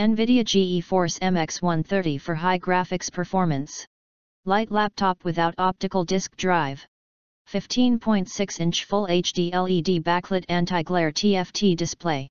NVIDIA GeForce MX 130 for high graphics performance. Light laptop without optical disk drive. 15.6-inch Full HD LED backlit anti-glare TFT display.